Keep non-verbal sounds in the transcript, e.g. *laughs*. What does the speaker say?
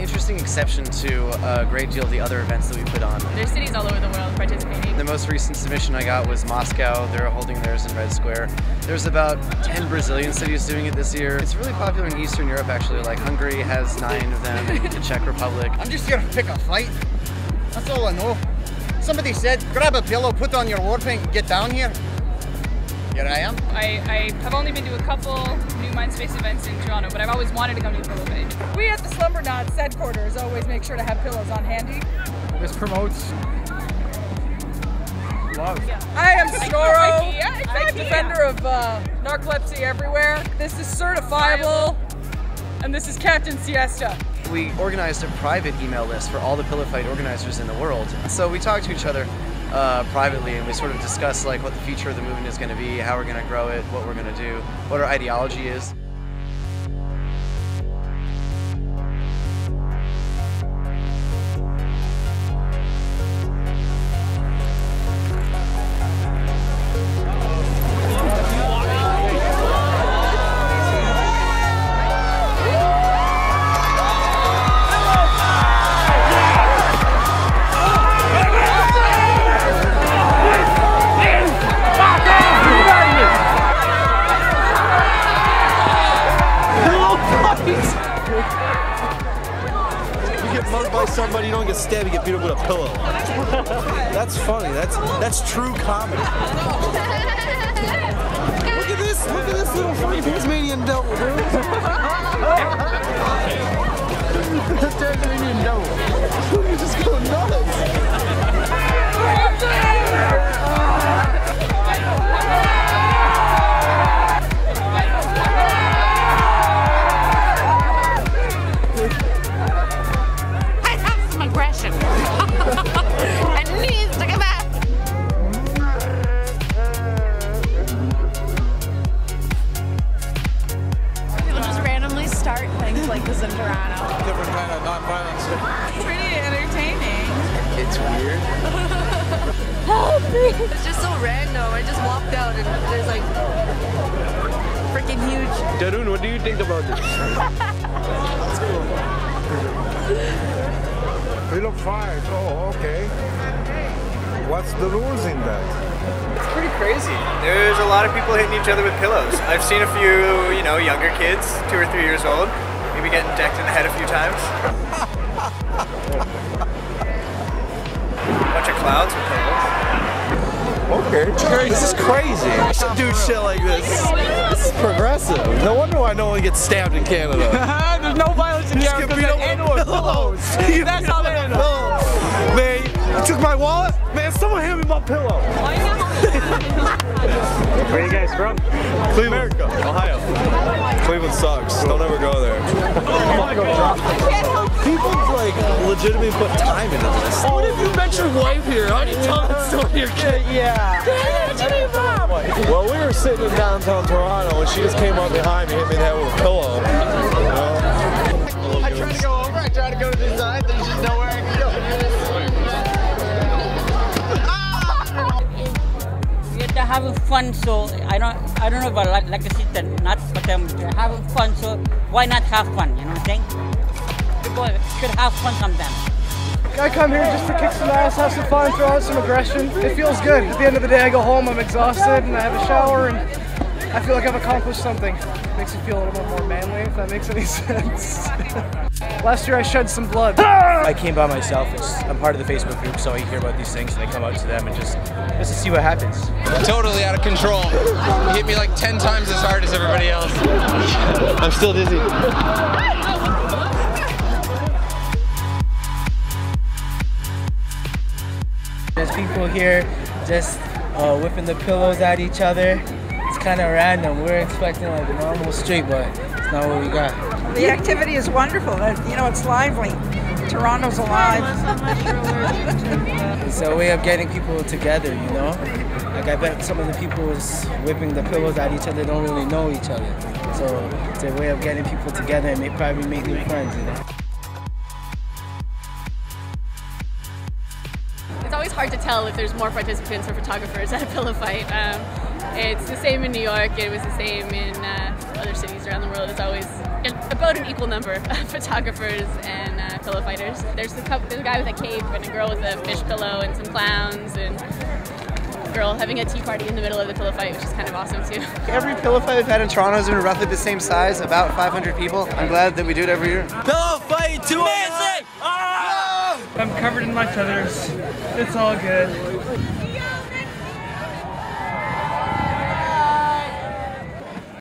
interesting exception to a great deal of the other events that we put on. There's cities all over the world participating. The most recent submission I got was Moscow. They're holding theirs in Red Square. There's about 10 Brazilian cities doing it this year. It's really popular in Eastern Europe actually. Like Hungary has nine of them, and the Czech Republic. I'm just here to pick a fight. That's all I know. Somebody said, grab a pillow, put on your war paint, and get down here. Here I am. I, I have only been to a couple new Mindspace events in Toronto, but I've always wanted to come to a pillow fight. We at the Slumber Knots headquarters always make sure to have pillows on handy. This promotes love. I am Snoro, Yeah, big exactly. defender of uh, narcolepsy everywhere. This is certifiable, and this is Captain Siesta. We organized a private email list for all the pillow fight organizers in the world. So we talked to each other uh, privately and we sort of discuss like what the future of the movement is going to be, how we're going to grow it, what we're going to do, what our ideology is. Mugged by somebody, you don't get stabbed, you get beat up with a pillow. That's funny. That's that's true comedy. Look at this, look at this little funny Tasmanian devil, dude. *laughs* the Tasmanian devil. *laughs* He's just going nuts. Like this in Toronto. Different kind of non-violence. Pretty entertaining. It's weird. *laughs* It's just so random. I just walked out and there's like freaking huge. Darun, what do you think about this? *laughs* That's cool. We look fine. Oh, okay. What's the rules in that? It's pretty crazy. There's a lot of people hitting each other with pillows. I've seen a few, you know, younger kids, two or three years old, maybe getting decked in the head a few times. Bunch of clowns with pillows. Okay. This is crazy. I should do shit like this. This is progressive. No wonder why no one gets stabbed in Canada. *laughs* There's no violence in Just get beat up with pillows. That's how they know. Man, you took my wallet? Man, someone hand me my pillow. *laughs* Where are you guys from? Cleveland. America. Ohio. Cleveland sucks. Don't ever go there. People like legitimately put time into this. What if you met your wife here? How do you tell that story to your kid? Yeah. Well, we were sitting in downtown Toronto and she just came up behind me, hit me in the head with a pillow. You know? I tried to go over, I tried to go to the side, fun, so I don't I don't know about like legacy and not, but um, we're having fun, so why not have fun? You know what I'm saying? People should have fun sometimes. I come here just to kick some ass, have some fun, throw out some aggression. It feels good. At the end of the day, I go home, I'm exhausted, and I have a shower, and I feel like I've accomplished something. Makes you feel a little bit more manly, if that makes any *laughs* sense. Last year, I shed some blood. I came by myself. It's, I'm part of the Facebook group, so I hear about these things and I come out to them and just just to see what happens. Totally out of control. He hit me like 10 times as hard as everybody else. *laughs* I'm still dizzy. There's people here just uh, whipping the pillows at each other. It's kind of random. We're expecting like a normal street, but it's not what we got. The activity is wonderful. You know, it's lively. Toronto's alive. It's a way of getting people together, you know? Like I bet some of the people who's whipping the pillows at each other don't really know each other. So it's a way of getting people together and may probably make new friends, you know? Tell if there's more participants or photographers *laughs* at a pillow fight. Um, it's the same in New York. It was the same in uh, other cities around the world. It's always about an equal number of *laughs* photographers and uh, pillow fighters. There's a, couple, there's a guy with a cape and a girl with a fish pillow and some clowns and girl having a tea party in the middle of the pillow fight, which is kind of awesome too. *laughs* Every pillow fight we've had in Toronto has been roughly the same size, about 500 people. I'm glad that we do it every year. Pillow fight too amazing! I'm covered in my feathers. It's all good.